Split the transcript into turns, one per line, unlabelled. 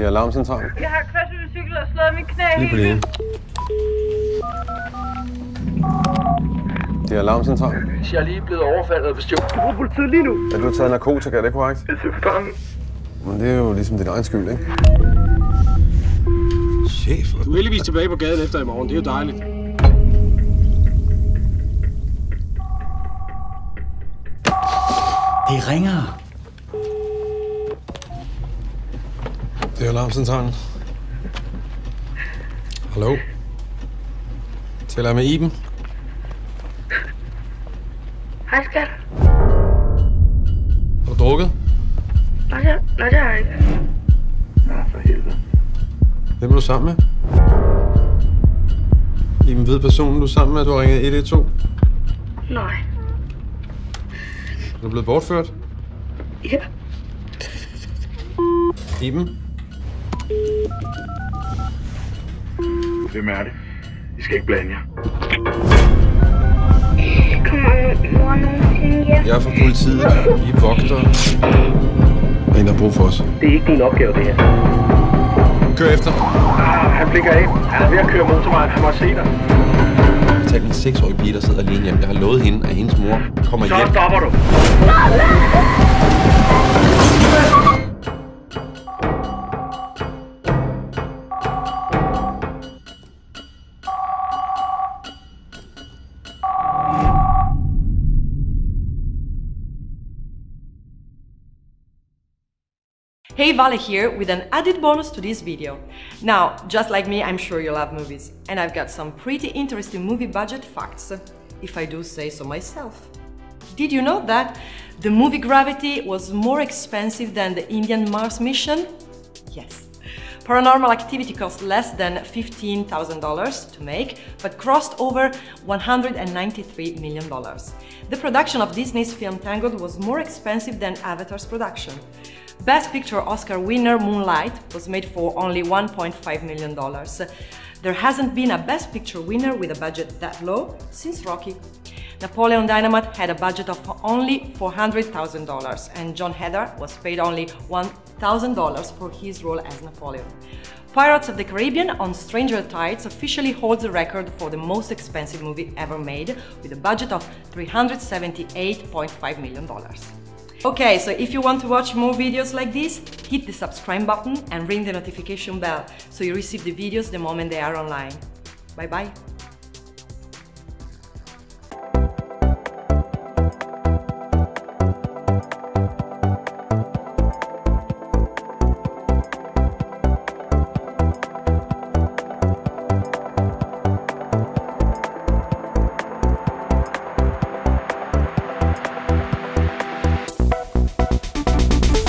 Det er alarmcentralen.
Jeg har kørt med cykel og slået mit knæ
Lige på
helt.
linjen. Det er alarmcentralen.
Jeg er lige blevet overfaldet og bestjålet. Du bruger politiet lige nu.
Er du har taget narkotika, er det korrekt?
Jeg er bange.
Men det er jo ligesom din egen skyld, ikke? Chef.
Du er heldigvis tilbage på gaden efter i morgen. Det er jo dejligt.
Det ringer.
Det er alarmcentralen. Hallo? Taler jeg med Iben?
Hej skat.
Har du drukket?
Nej, det, nej, det har jeg ikke.
Hvem er du sammen med? Iben ved personen, du er sammen med, du har ringet 112.
Nej.
Er du blevet bortført?
Ja.
Iben?
Hvem er det? I skal ikke blande jer.
Kommer mor nogensinde hjem?
Jeg er fra politiet. Vi er vogtere. Der er en, der har brug for os.
Det er ikke din opgave, det her.
Kør efter.
Ah, han blikker af. Han er ved at køre motorvejen. Han må se dig.
Jeg talte en seksårig pige, der sidder alene hjemme. Jeg har lovet hende, at hendes mor kommer
Så
hjem.
stopper du.
Hey Vale here with an added bonus to this video. Now, just like me, I'm sure you love movies, and I've got some pretty interesting movie budget facts, if I do say so myself. Did you know that the movie Gravity was more expensive than the Indian Mars mission? Yes. Paranormal Activity cost less than $15,000 to make, but crossed over $193 million. The production of Disney's film Tangled was more expensive than Avatar's production. Best Picture Oscar winner Moonlight was made for only $1.5 million. There hasn't been a Best Picture winner with a budget that low since Rocky. Napoleon Dynamite had a budget of only $400,000 and John Heather was paid only $1,000 for his role as Napoleon. Pirates of the Caribbean on Stranger Tides officially holds the record for the most expensive movie ever made with a budget of $378.5 million. Okay, so if you want to watch more videos like this, hit the subscribe button and ring the notification bell so you receive the videos the moment they are online. Bye bye!